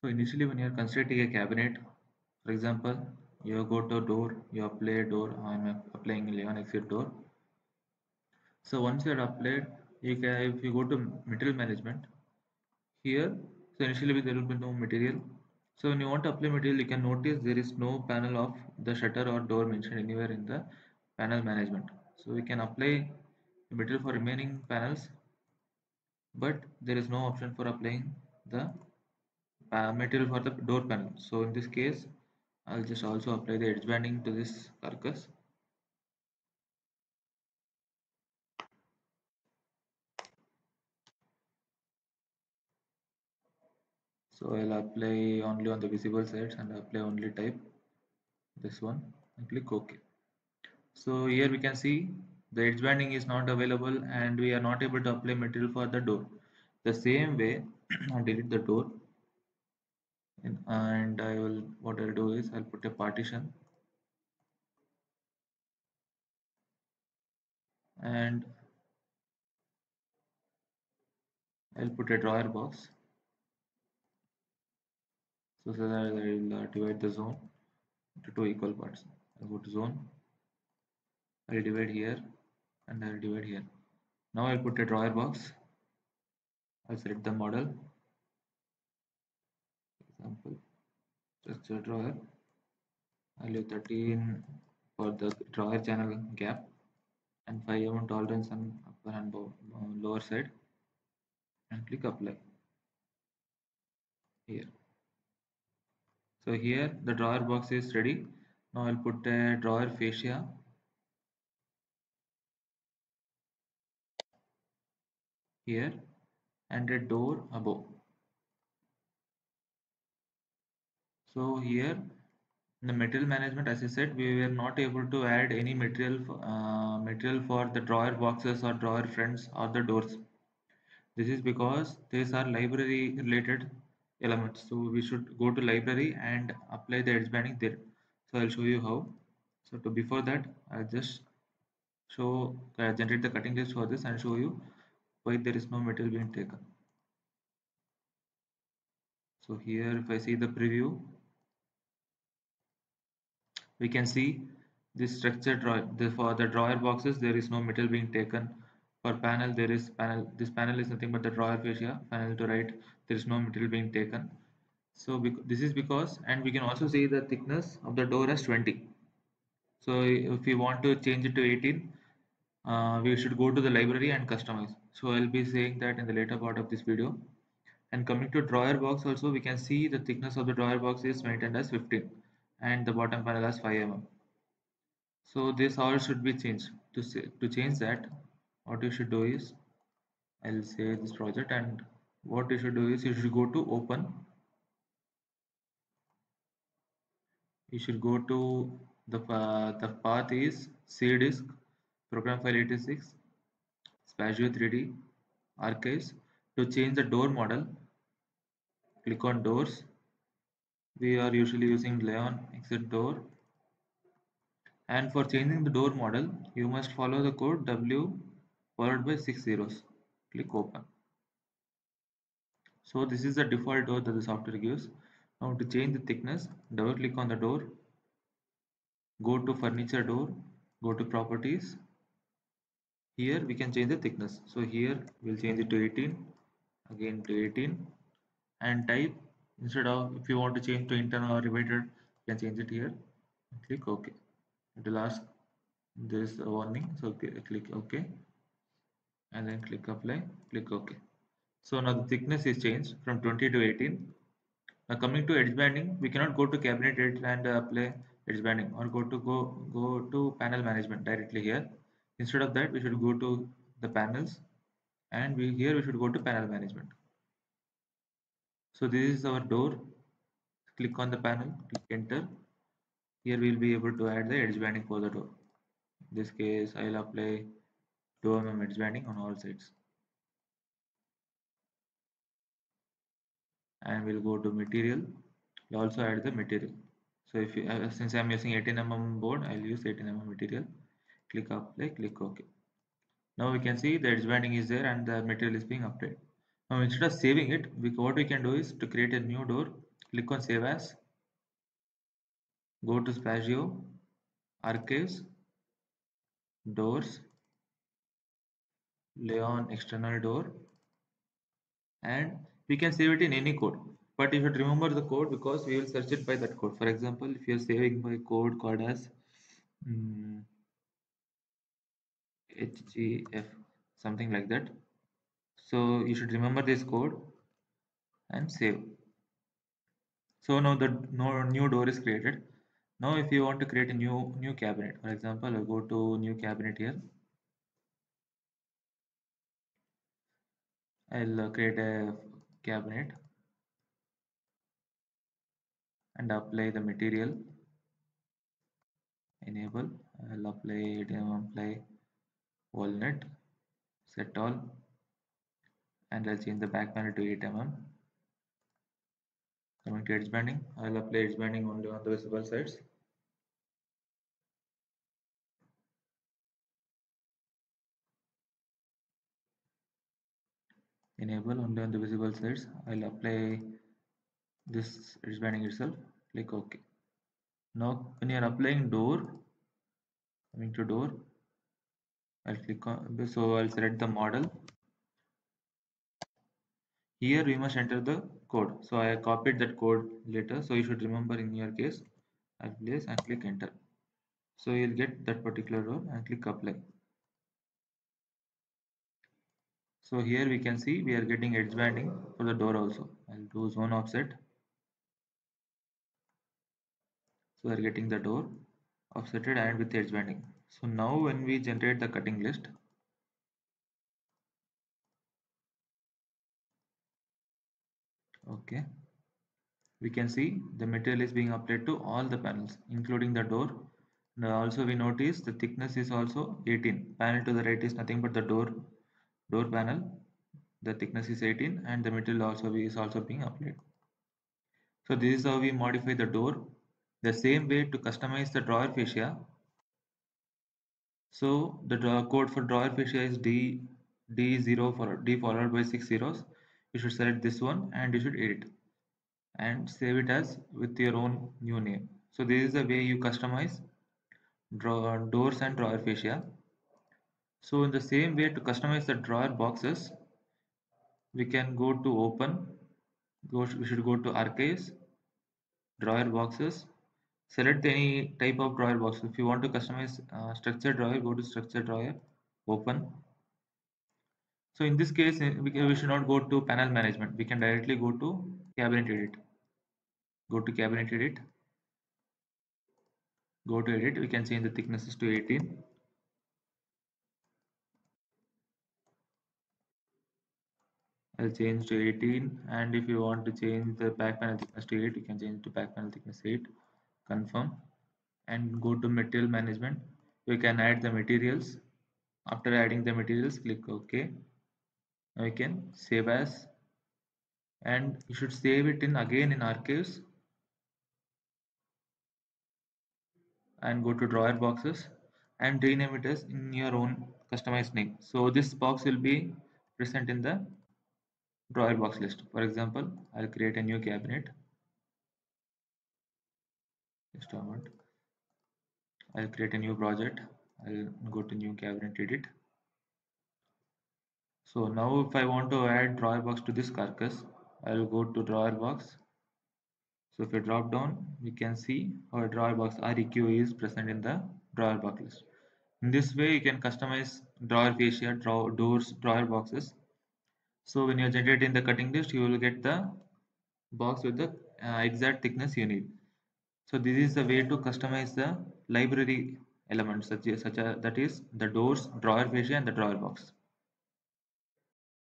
So initially when you're constructing a cabinet, for example, you go to door, you apply door, I'm applying Leon exit door. So once you are applied, you can if you go to material management, here, so initially there will be no material. So when you want to apply material, you can notice there is no panel of the shutter or door mentioned anywhere in the panel management. So we can apply material for remaining panels, but there is no option for applying the uh, material for the door panel. So in this case I'll just also apply the edge banding to this carcass. So I'll apply only on the visible sides and apply only type this one and click OK. So here we can see the edge banding is not available and we are not able to apply material for the door. The same way I'll delete the door and I will what I'll do is I'll put a partition. And I'll put a drawer box. So, that I will uh, divide the zone into two equal parts. I'll go to zone. I'll divide here and I'll divide here. Now I'll put a drawer box. I'll select the model example structure drawer I'll leave 13 for the drawer channel gap and 5 mm tolerance on upper and lower side and click apply. Here. So here the drawer box is ready. Now I'll put a drawer fascia. Here. And a door above so here in the material management as I said we were not able to add any material uh, material for the drawer boxes or drawer fronts or the doors. This is because these are library related elements so we should go to library and apply the edge banding there. So I'll show you how. So to before that I'll just show uh, generate the cutting list for this and show you why there is no material being taken. So here if I see the preview we can see this structure drawer the, for the drawer boxes there is no metal being taken. For panel there is panel this panel is nothing but the drawer fascia panel to right there is no material being taken. So this is because and we can also see the thickness of the door as 20 so if we want to change it to 18 uh, we should go to the library and customize. So I'll be saying that in the later part of this video. And coming to drawer box also we can see the thickness of the drawer box is maintained as 15 and the bottom panel as 5 mm so this all should be changed. To say, to change that what you should do is I'll save this project and what you should do is you should go to open. You should go to the uh, the path is C disk program file 86 Spazio 3D archives. To change the door model click on doors we are usually using Leon exit door. And for changing the door model you must follow the code W followed by six zeros. Click open. So this is the default door that the software gives. Now to change the thickness double click on the door. Go to furniture door go to properties. Here we can change the thickness. So here we'll change it to 18 again to 18 and type instead of if you want to change to internal or repeated you can change it here. Click ok. It will ask this warning. So click ok. And then click apply. Click ok. So now the thickness is changed from 20 to 18 now coming to edge banding we cannot go to cabinet edge and apply edge banding or go to go go to panel management directly here. Instead of that we should go to the panels. And we here we should go to panel management so this is our door. Click on the panel click enter. Here we'll be able to add the edge banding for the door. In this case i'll apply 2 mm edge banding on all sides. And we'll go to material. We'll also add the material. So if you, uh, since I'm using 18 mm board I'll use 18 mm material. Click apply click OK now we can see the edge banding is there and the material is being applied now instead of saving it we, what we can do is to create a new door. Click on save as. Go to Spazio archives doors Leon external door and we can save it in any code. But you should remember the code because we will search it by that code. For example if you are saving by code called as um, hgf something like that so you should remember this code and save. So now the new door is created. Now if you want to create a new new cabinet for example i'll go to new cabinet here. I'll uh, create a cabinet and apply the material. Enable. I'll apply it apply walnut set all and i'll change the back panel to 8 mm coming to edge banding i'll apply edge banding only on the visible sides. Enable only on the visible sides. I'll apply this edge banding itself click ok now when you are applying door coming to door i'll click on so i'll select the model here we must enter the code. So i copied that code later. So you should remember in your case i'll place and click enter. So you'll get that particular row and click apply. So here we can see we are getting edge banding for the door also i'll do zone offset. So we are getting the door offsetted and with edge banding so now when we generate the cutting list okay. We can see the material is being applied to all the panels including the door. Now also we notice the thickness is also 18 panel to the right is nothing but the door door panel. The thickness is 18 and the material also is also being applied so this is how we modify the door. The same way to customize the drawer fascia. So the code for drawer fascia is d d0 for d followed by six zeros you should select this one and you should edit and save it as with your own new name. So this is the way you customize draw doors and drawer fascia. So in the same way to customize the drawer boxes we can go to open go we should go to archives drawer boxes. Select any type of drawer box. If you want to customize uh, structure drawer go to structure drawer open so in this case eh, we, should not go to panel management. We can directly go to cabinet edit. Go to cabinet edit. Go to edit. We can change the thicknesses to 18 I'll change to 18 and if you want to change the back panel thickness to 8 you can change to back panel thickness 8 confirm. And go to material management. You can add the materials. After adding the materials click ok you can save as. And you should save it in again in archives. And go to drawer boxes. And rename it as in your own customized name. So this box will be present in the drawer box list. For example i'll create a new cabinet. Just a moment. I'll create a new project. I'll go to new cabinet edit so now if i want to add drawer box to this carcass i'll go to drawer box. So if I drop down we can see our drawer box req is present in the drawer box list. In this way you can customize drawer fascia draw doors drawer boxes. So when you're generating the cutting list you will get the box with the uh, exact thickness you need. So this is the way to customize the library elements such as, such as that is the doors drawer fascia and the drawer box